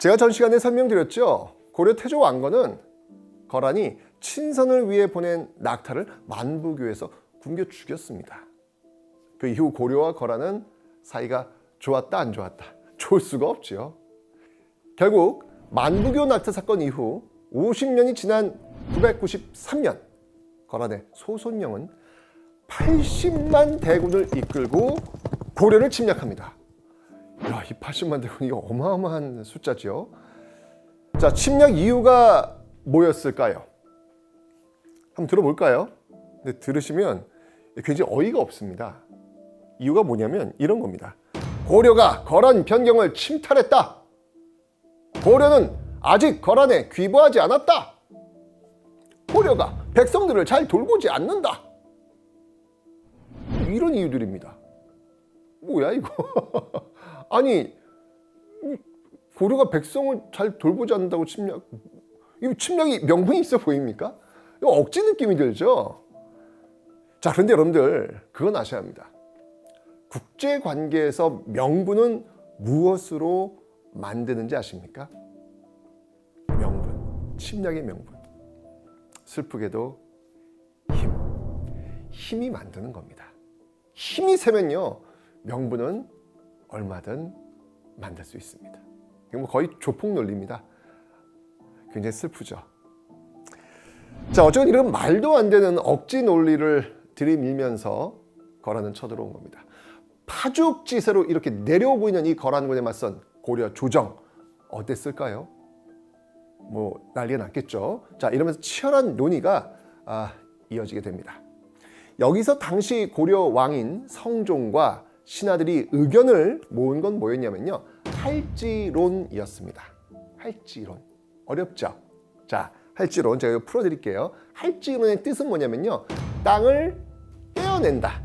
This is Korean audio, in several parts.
제가 전 시간에 설명드렸죠. 고려 태조 왕건은 거란이 친선을 위해 보낸 낙타를 만부교에서 굶겨 죽였습니다. 그 이후 고려와 거란은 사이가 좋았다 안 좋았다 좋을 수가 없지요. 결국 만부교 낙타 사건 이후 50년이 지난 993년 거란의 소손영은 80만 대군을 이끌고 고려를 침략합니다. 야, 이 80만 대군 이거 어마어마한 숫자죠. 자, 침략 이유가 뭐였을까요? 한번 들어볼까요? 근데 들으시면 굉장히 어이가 없습니다. 이유가 뭐냐면 이런 겁니다. 고려가 거란 변경을 침탈했다. 고려는 아직 거란에 귀부하지 않았다. 고려가 백성들을 잘 돌보지 않는다. 이런 이유들입니다. 뭐야 이거? 아니 고려가 백성을 잘 돌보지 않는다고 침략 이 침략이 명분이 있어 보입니까? 이거 억지 느낌이 들죠. 자 그런데 여러분들 그건 아셔야 합니다. 국제 관계에서 명분은 무엇으로 만드는지 아십니까? 명분, 침략의 명분. 슬프게도 힘, 힘이 만드는 겁니다. 힘이 세면요, 명분은 얼마든 만들 수 있습니다. 뭐 거의 조폭 논리입니다. 굉장히 슬프죠. 자, 어쩌면 이런 말도 안 되는 억지 논리를 들이밀면서 거란은 쳐들어온 겁니다. 파죽지세로 이렇게 내려오고 있는 이 거란군에 맞선 고려 조정 어땠을까요? 뭐 난리가 났겠죠. 자 이러면서 치열한 논의가 아, 이어지게 됩니다. 여기서 당시 고려 왕인 성종과 신하들이 의견을 모은 건 뭐였냐면요. 할지론이었습니다. 할지론. 어렵죠? 자, 할지론 제가 이거 풀어드릴게요. 할지론의 뜻은 뭐냐면요. 땅을 떼어낸다.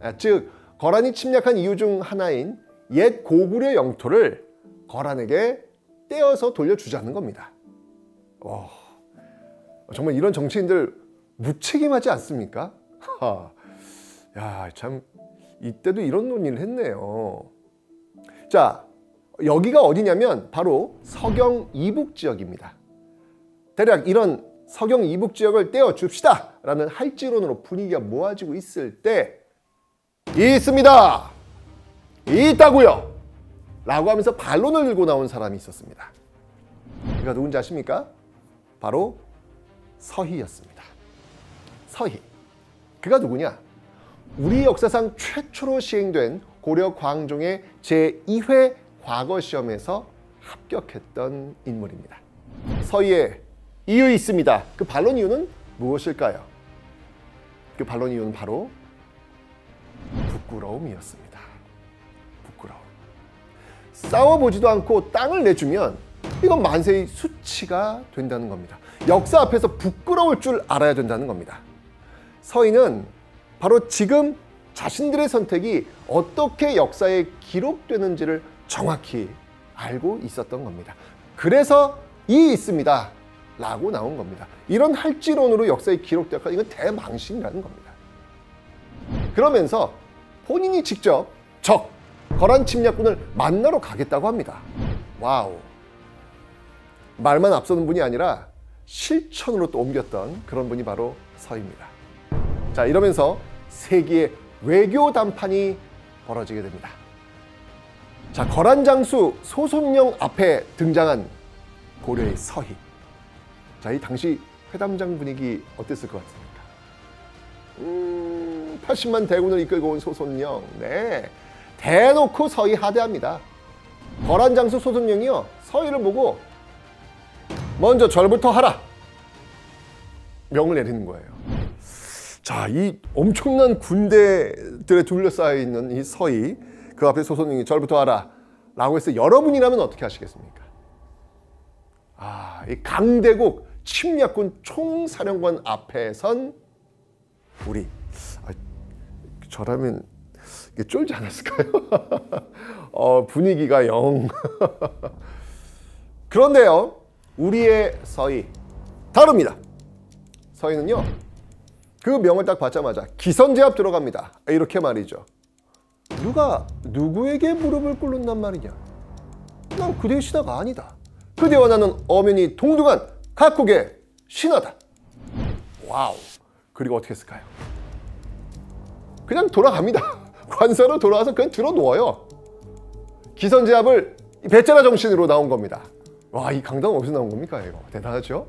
아, 즉 거란이 침략한 이유 중 하나인 옛 고구려 영토를 거란에게 떼어서 돌려주자는 겁니다. 와, 정말 이런 정치인들 무책임하지 않습니까? 야, 참 이때도 이런 논의를 했네요. 자, 여기가 어디냐면 바로 서경 이북 지역입니다. 대략 이런 서경 이북 지역을 떼어 줍시다 라는 할지론으로 분위기가 모아지고 있을 때 있습니다. 있다고요. 라고 하면서 반론을 들고 나온 사람이 있었습니다. 그가 누군지 아십니까? 바로 서희였습니다. 서희. 그가 누구냐? 우리 역사상 최초로 시행된 고려 광종의 제2회 과거 시험에서 합격했던 인물입니다. 서희의 이유 있습니다. 그 반론 이유는 무엇일까요? 그 반론 이유는 바로 부끄러움이었습니다. 부끄러움. 싸워보지도 않고 땅을 내주면 이건 만세의 수치가 된다는 겁니다. 역사 앞에서 부끄러울 줄 알아야 된다는 겁니다. 서인은 바로 지금 자신들의 선택이 어떻게 역사에 기록되는지를 정확히 알고 있었던 겁니다. 그래서 이 있습니다. 라고 나온 겁니다. 이런 할지론으로 역사에 기록될까 이건 대망신이라는 겁니다. 그러면서 본인이 직접 적, 거란 침략군을 만나러 가겠다고 합니다. Wow. 말만 앞서는 분이 아니라 실천으로 또 옮겼던 그런 분이 바로 서희입니다. 자, 이러면서 세기의 외교 담판이 벌어지게 됩니다. 자, 거란 장수 소손영 앞에 등장한 고려의 서희. 자, 이 당시 회담장 분위기 어땠을 것 같습니까? 음, 80만 대군을 이끌고 온 소손영. 네. 대놓고 서희 하대합니다. 거란 장수 소손영이요. 서희를 보고 먼저 절부터 하라. 명을 내리는 거예요. 자, 이 엄청난 군대들에 둘러싸여 있는 이 서희, 그 앞에 소손영이 절부터 하라. 라고 해서 여러분이라면 어떻게 하시겠습니까? 아, 이 강대국 침략군 총사령관 앞에 선 우리. 아, 저라면 이게 쫄지 않았을까요? 어, 분위기가 영. 그런데요, 우리의 서희 다릅니다. 서희는요, 그 명을 딱 받자마자 기선제압 들어갑니다. 이렇게 말이죠. 누가 누구에게 무릎을 꿇는단 말이냐? 그냥 그대의 신하가 아니다. 그대와 나는 엄연히 동등한 각국의 신하다. Wow. 그리고 어떻게 했을까요? 그냥 돌아갑니다. 관사로 돌아와서 그냥 드러누워요. 기선제압을 배째라 정신으로 나온 겁니다. 와, 이 강단 어디서 나온 겁니까, 이거? 대단하죠?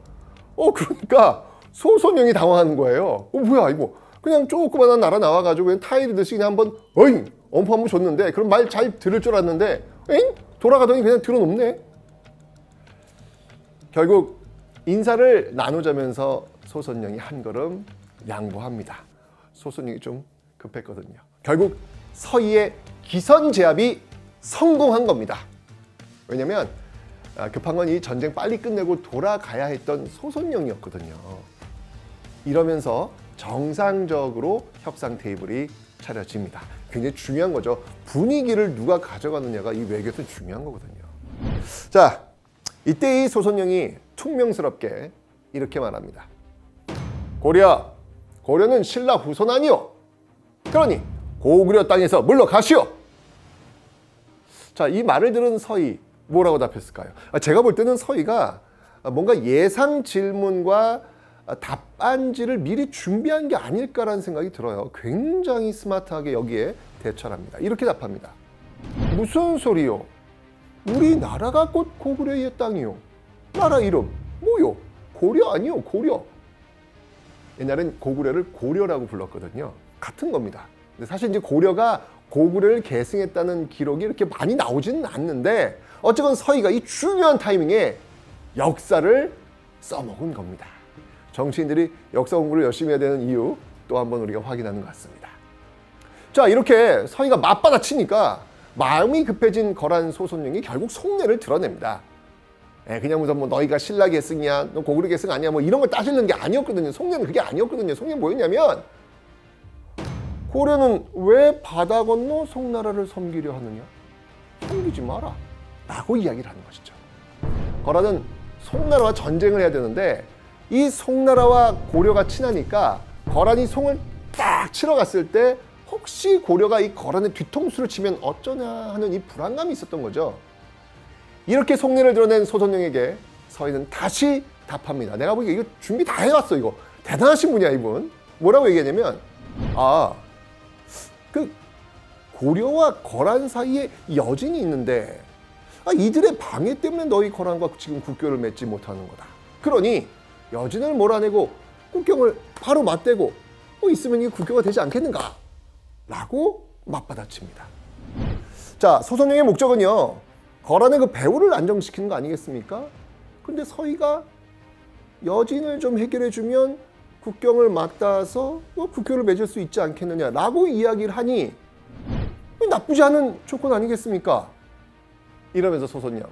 어, 그러니까 소선영이 당황하는 거예요. 어, 뭐야, 이거. 그냥 조그만한 나라 나와가지고 그냥 타이르듯이 그냥 한번, 어잉! 엄포 한번 줬는데, 그럼 말 잘 들을 줄 알았는데, 엥? 돌아가더니 그냥 들어놓네? 결국 인사를 나누자면서 소선영이 한 걸음 양보합니다. 소선영이 좀 급했거든요. 결국 서희의 기선 제압이 성공한 겁니다. 왜냐면 아, 급한 건 이 전쟁 빨리 끝내고 돌아가야 했던 소선영이었거든요. 이러면서 정상적으로 협상 테이블이 차려집니다. 굉장히 중요한 거죠. 분위기를 누가 가져가느냐가 이 외교에서 중요한 거거든요. 자, 이때 이 소선영이 퉁명스럽게 이렇게 말합니다. 고려, 고려는 신라 후손 아니오. 그러니 고구려 땅에서 물러가시오. 자, 이 말을 들은 서희 뭐라고 답했을까요? 아, 제가 볼 때는 서희가 뭔가 예상 질문과 답안지를 미리 준비한 게 아닐까라는 생각이 들어요. 굉장히 스마트하게 여기에 대처를 합니다. 이렇게 답합니다. 무슨 소리요? 우리나라가 곧 고구려의 땅이요. 나라 이름 뭐요? 고려 아니요, 고려. 옛날엔 고구려를 고려라고 불렀거든요. 같은 겁니다. 근데 사실 이제 고려가 고구려를 계승했다는 기록이 이렇게 많이 나오지는 않는데 어쨌건 서희가 이 중요한 타이밍에 역사를 써먹은 겁니다. 정치인들이 역사 공부를 열심히 해야 되는 이유 또 한 번 우리가 확인하는 것 같습니다. 자 이렇게 서희가 맞받아 치니까 마음이 급해진 거란 소손령이 결국 속내를 드러냅니다. 예, 그냥 무슨 뭐 너희가 신라 계승이야, 너 고구려 계승 아니야, 뭐 이런 걸 따지는 게 아니었거든요. 속내는 그게 아니었거든요. 속내는 뭐였냐면 고려는 왜 바다 건너 송나라를 섬기려 하느냐? 섬기지 마라. 라고 이야기를 하는 것이죠. 거라는 송나라와 전쟁을 해야 되는데 이 송나라와 고려가 친하니까 거란이 송을 딱 치러 갔을 때 혹시 고려가 이 거란의 뒤통수를 치면 어쩌냐 하는 이 불안감이 있었던 거죠. 이렇게 속내를 드러낸 소선영에게 서희는 다시 답합니다. 내가 보기에 이거 준비 다 해왔어 이거. 대단하신 분이야 이분. 뭐라고 얘기하냐면 아, 그 고려와 거란 사이에 여진이 있는데 아, 이들의 방해 때문에 너희 거란과 지금 국교를 맺지 못하는 거다. 그러니 여진을 몰아내고 국경을 바로 맞대고 뭐 있으면 이 국교가 되지 않겠는가? 라고 맞받아칩니다. 자, 소선영의 목적은요. 거란의 그 배후를 안정시키는 거 아니겠습니까? 근데 서희가 여진을 좀 해결해 주면 국경을 맞닿아서 뭐 국교를 맺을 수 있지 않겠느냐라고 이야기를 하니 나쁘지 않은 조건 아니겠습니까? 이러면서 소선영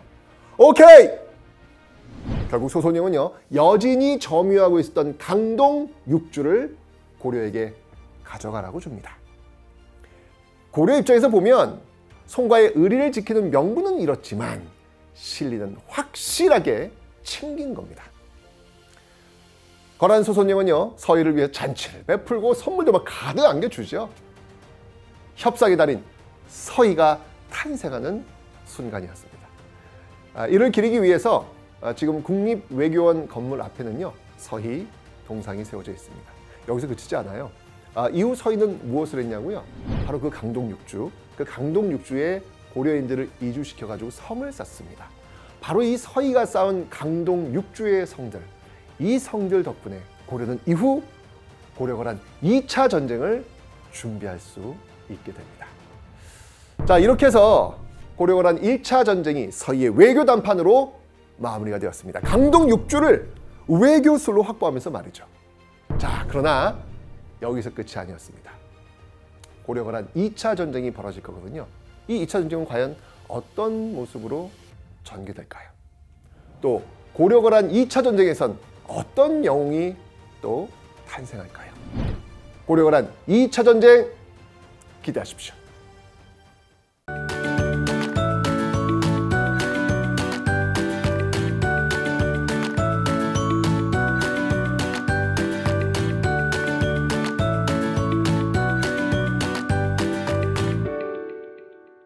오케이! 결국 소선영은요 여진이 점유하고 있었던 강동 육주를 고려에게 가져가라고 줍니다. 고려 입장에서 보면 송과의 의리를 지키는 명분은 이렇지만 실리는 확실하게 챙긴 겁니다. 거란 소선영은요 서희를 위해 잔치를 베풀고 선물도 막 가득 안겨주죠. 협상의 달인 서희가 탄생하는 순간이었습니다. 아, 이를 기리기 위해서 아, 지금 국립외교원 건물 앞에는요 서희 동상이 세워져 있습니다. 여기서 그치지 않아요. 아, 이후 서희는 무엇을 했냐고요? 바로 그 강동 육주, 그 강동 육주에 고려인들을 이주시켜 가지고 성을 쌓습니다. 바로 이 서희가 쌓은 강동 육주의 성들, 이 성들 덕분에 고려는 이후 고려거란 2차 전쟁을 준비할 수 있게 됩니다. 자, 이렇게 해서 고려거란 1차 전쟁이 서희의 외교 단판으로 마무리가 되었습니다. 강동 육주를 외교술로 확보하면서 말이죠. 자, 그러나 여기서 끝이 아니었습니다. 고려거란 2차 전쟁이 벌어질 거거든요. 이 2차 전쟁은 과연 어떤 모습으로 전개될까요? 또 고려거란 2차 전쟁에선 어떤 영웅이 또 탄생할까요? 고려거란 2차 전쟁 기대하십시오.